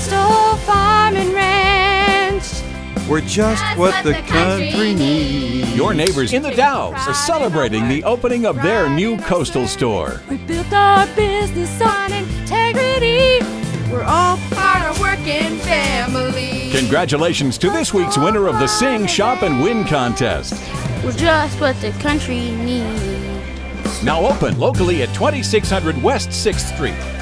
Coastal Farm and Ranch. We're just what the country needs. Your neighbors in the Dalles are celebrating the opening of their new coastal store. We built our business on integrity. We're all part of working family. Congratulations to this week's winner of the Sing, Shop, and Win contest. We're just what the country needs. Now open locally at 2600 West 6th Street.